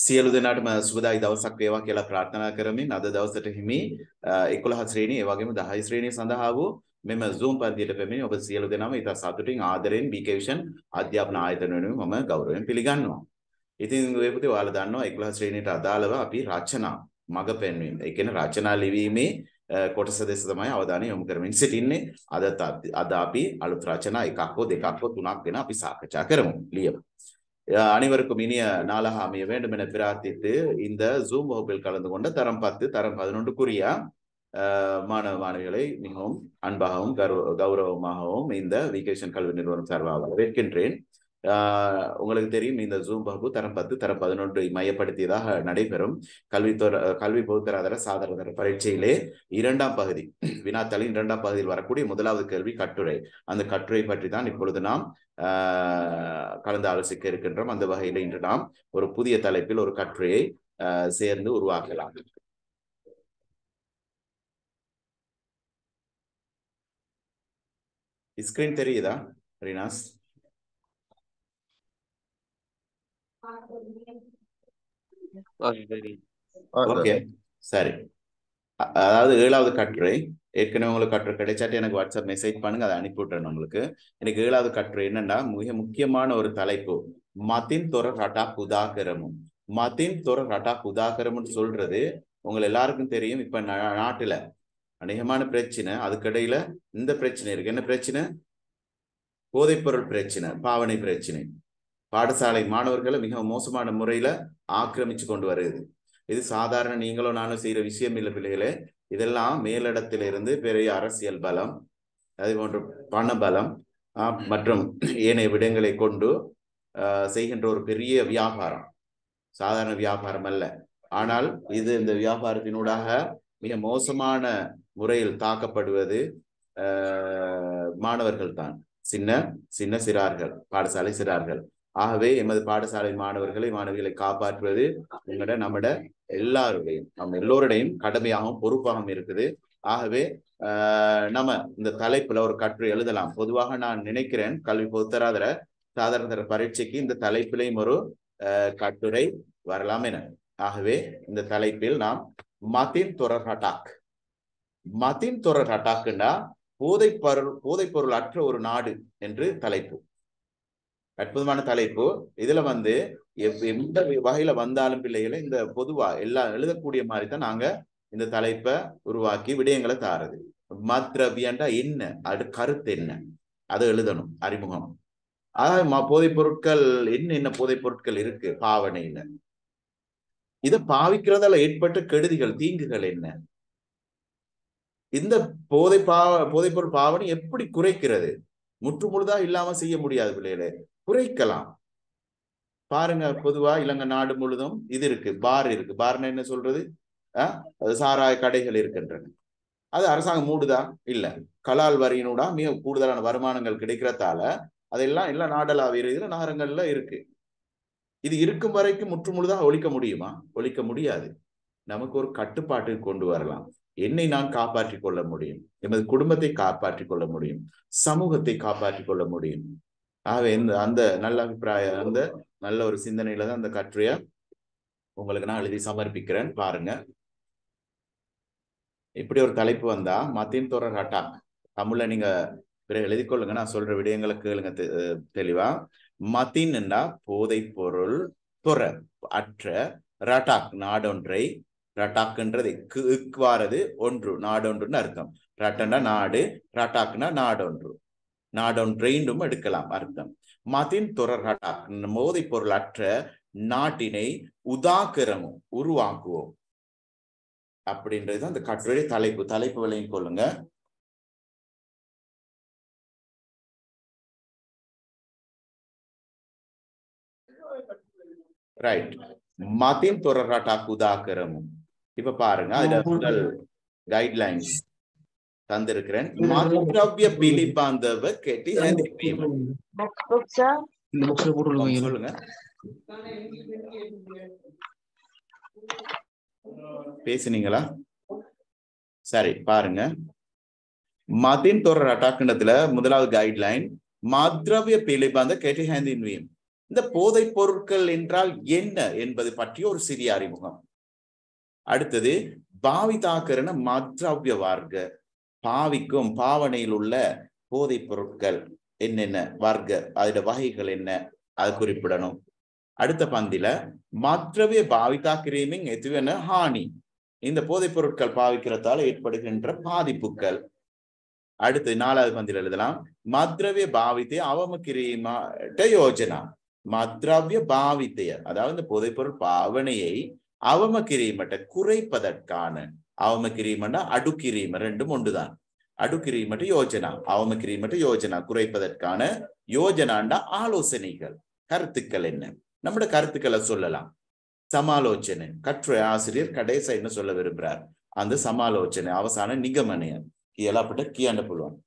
සියලු දෙනාටම සුබදායි දවසක් වේවා කියලා ප්‍රාර්ථනා කරමින් අද දවසට හිමි 11 ශ්‍රේණිය ඒ වගේම 10 ශ්‍රේණිය සඳහා වූ මෙම Zoom පන්තියට පැමිණි ඔබ සියලු දෙනාම ඉතා සතුටින් ආදරෙන් BK Vision අධ්‍යාපන ආයතන වෙනුවෙන් මම ගෞරවයෙන් පිළිගන්නවා. ඉතින් ඔය පුතේ ඔයාලා දන්නවා 11 ශ්‍රේණියට අදාළව අපි රචනා මඟ පෙන්වීම. ඒ කියන්නේ රචනා ලිවීමේ කොටස දෙස තමයි අවධානය යොමු කරමින් සිටින්නේ. අද අද අපි අලුත් රචනා එකක් හෝ දෙකක් හෝ තුනක් ගැන අපි සාකච්ඡා කරමු. ලියමු. அனைவருக்கும் இனிய நாளாக அமைய வேண்டும் என பிரார்த்தித்து இந்த ஜூம் வகுப்பில் கலந்து கொண்ட தரம் பத்து தரம் பதினொன்றுக்குரிய மாணவ மாணவிகளை மிகவும் அன்பாகவும் கௌரவமாகவும் இந்த விகேஷன் கல்வி நிறுவனம் சார்பாக வரவேற்கின்றேன். உங்களுக்கு தெரியும் இந்த ஜூம் வகுப்பு தரம் பத்து தரம் பதினொன்று மையப்படுத்தியதாக நடைபெறும். கல்வித்துறை கல்வி பொதுத்தராதர சாதாரண பரீட்சையிலே இரண்டாம் பகுதி வினாத்தாளின் இரண்டாம் பகுதியில் வரக்கூடிய முதலாவது கேள்வி கட்டுரை. அந்த கட்டுரை பற்றி தான் இப்பொழுது நாம் கலந்து ஆலோசிக்க இருக்கின்றோம். அந்த வகையில் இன்று நாம் ஒரு புதிய தலைப்பில் ஒரு கட்டுரையை சேர்ந்து உருவாக்கலாம். ஸ்கிரீன் தெரியுதா ரீனாஸ்? ஓகே சரி அதாவது ஏழாவது கட்டுரை ஏற்கனவே உங்களுக்கு கட்டுரை கிடைச்சாட்டி எனக்கு வாட்ஸ்அப் மெசேஜ் பண்ணுங்க அதை அனுப்பி விட்டுறேன் உங்களுக்கு. எனக்கு ஏழாவது கட்டுரை என்னன்னா மிக முக்கியமான ஒரு தலைப்பு மத்தின் தொர ரட்டா குதாகரமும். மத்தின் தொர ரட்டா குதாகரம்னு சொல்றது உங்க எல்லாருக்கும் தெரியும் இப்ப நாட்டுல அநேகமான பிரச்சனை அதுக்கிடையில இந்த பிரச்சனை இருக்கு. என்ன பிரச்சனை? போதைப்பொருள் பிரச்சனை பாவனை பிரச்சனை. பாடசாலை மாணவர்களை மிக மோசமான முறையில ஆக்கிரமிச்சு கொண்டு வருது. இது சாதாரண நீங்களும் நானும் செய்யற விஷயம் இல்லை பிள்ளைகளே. இதெல்லாம் மேலிடத்திலிருந்து பெரிய அரசியல் பலம் அதே போன்று பண பலம் மற்றும் ஏனைய விடங்களை கொண்டு செய்கின்ற ஒரு பெரிய வியாபாரம். சாதாரண வியாபாரம் அல்ல. ஆனால் இது இந்த வியாபாரத்தினூடாக மிக மோசமான முறையில் தாக்கப்படுவது மாணவர்கள் தான். சின்ன சின்ன சிறார்கள் பாடசாலை சிறார்கள். ஆகவே எமது பாடசாலை மாணவர்களை மாணவிகளை காப்பாற்றுவது உங்களோட நம்மட எல்லாருடையும் நம்ம எல்லோருடையும் கடமையாகவும் பொறுப்பாகவும் இருக்குது. ஆகவே நம்ம இந்த தலைப்புல ஒரு கற்று எழுதலாம். பொதுவாக நான் நினைக்கிறேன் கல்வி பொத்தராதர சாதாரண பரீட்சைக்கு இந்த தலைப்பிலையும் ஒரு கட்டுரை வரலாம் என. ஆகவே இந்த தலைப்பில் நாம் மதின் தொடர் அட்டாக் மதின் தொடர் அட்டாக்குன்னா போதை பொருள் போதைப் பொருள் அற்ற ஒரு நாடு என்று தலைப்பு. அற்புதமான தலைப்பு. இதுல வந்து எந்த வகையில வந்தாலும் பிள்ளைகளை இந்த பொதுவா எல்லா எழுதக்கூடிய மாதிரி தான் நாங்க இந்த தலைப்பை உருவாக்கி விடயங்களை தாரது. மத்ரவியண்டா என்ன? அது கருத்து என்ன? அதை எழுதணும் அறிமுகம். அதாவது போதைப் பொருட்கள் என்ன என்ன போதைப் பொருட்கள் இருக்கு? பாவனைன்னு இதை பாவிக்கிறதால ஏற்பட்ட கெடுதிகள் தீங்குகள் என்ன? இந்த போதை பாவ போதைப்பொருள் பாவனை எப்படி குறைக்கிறது? முற்று முழுதா இல்லாம செய்ய முடியாது பிள்ளைகளே. குறைக்கலாம். பாருங்க பொதுவா இலங்கை நாடு முழுதும் இது இருக்கு பார் இருக்கு. பார்னு என்ன சொல்றது? சாராய கடைகள் இருக்கின்றன. அது அரசாங்கம் மூடுதா? இல்ல. கலால் வரியினூடா மிக கூடுதலான வருமானங்கள் கிடைக்கிறதால அதெல்லாம் எல்லாம் நாடளாவிய இதுல நகரங்கள்ல இருக்கு. இது இருக்கும் வரைக்கும் முற்று முழுதா ஒழிக்க முடியுமா? ஒழிக்க முடியாது. நமக்கு ஒரு கட்டுப்பாட்டு கொண்டு வரலாம். என்னை நான் காப்பாற்றிக் கொள்ள முடியும். எமது குடும்பத்தை காப்பாற்றிக் கொள்ள முடியும். சமூகத்தை காப்பாற்றிக் கொள்ள முடியும். ஆகவே இந்த அந்த நல்ல அபிப்பிராயம் அந்த நல்ல ஒரு சிந்தனையில தான் அந்த கட்டுரைய உங்களுக்கு நான் எழுதி சமர்ப்பிக்கிறேன். பாருங்க. இப்படி ஒரு தலைப்பு வந்தா மத்தியம் தொடர் அட்டாக் தமிழ்ல நீங்க பிறகு எழுதி கொள்ளுங்க. நான் சொல்ற விடயங்களை கேளுங்க தெளிவா. மத்தின்னா போதை பொருள் துற அற்ற ரட்டாக் நாடொன்றை ரட்டாக்குன்றது இக்குவாரது ஒன்று நாடொன்றுன்னு அர்த்தம். ரட்டன்னா நாடு ரட்டாக்குனா நாடொன்று. நாடொன்றைண்டும் எடுக்கலாம் அர்த்தம். மதின் துறர் ரட்டாக் மோதை பொருள் அற்ற நாட்டினை உதாக்கிரமும் உருவாக்குவோம். அப்படின்றது அந்த கட்டுரை தலைப்பு. தலைப்பு விலையும் கொள்ளுங்க. ரைட் மதின் தொடர் உதாக்கிரமும். இப்ப பாருங்க அதுல முதல் கைட்லைன்ஸ் தந்திருக்கிறேன். மாத்ரவ்ய பிலிபாந்தவ கேட்டி சொல்லுங்க. பேசுனீங்களா? சரி பாருங்க. மதின் தொடர் அட்டாக்குனத்துல முதலாவது கைட்லைன் மாத்ரவ்ய பிலிபாந்த கேட்டி ஹேந்தின்வியம் இந்த போதைப் பொருட்கள் என்றால் என்ன என்பது பற்றிய ஒரு சிறிய அறிமுகம். அடுத்தது பாவிதாக்கரண மத்ரவ்ய வார்க்க பாவிக்கும் பாவனையில் உள்ள போதைப் பொருட்கள் என்னென்ன? வர்க்க அதோட வகைகள் என்ன? அது குறிப்பிடணும். அடுத்த பந்தில மத்ரவிய பாவிதா எதுவென? ஹானி. இந்த போதைப் பொருட்கள் பாவிக்கிறதால ஏற்படுகின்ற பாதிப்புகள். அடுத்து நாலாவது பந்தில் எழுதலாம். மத்ரவிய பாவித்தே அவம யோஜனா. மத்ரவிய பாவித்தைய அதாவது இந்த போதைப்பொருள் பாவனையை அவம கிரீமட்ட குறைப்பதற்கான அவம கிரீமன்னா அடுக்கிரீம ரெண்டும் ஒன்றுதான். அடுக்கிரீமட்ட யோஜனா அவம கிரீமட்ட யோஜனா குறைப்பதற்கான யோஜனாண்டா ஆலோசனைகள். கருத்துக்கள் என்ன? நம்மட கருத்துக்களை சொல்லலாம். சமாலோச்சனை கற்று ஆசிரியர் கடைசா என்ன சொல்ல விரும்புறார்? அந்த சமாலோச்சனை அவசான நிகமனையன் கீழப்பட்ட கீழாண்ட புல்வான்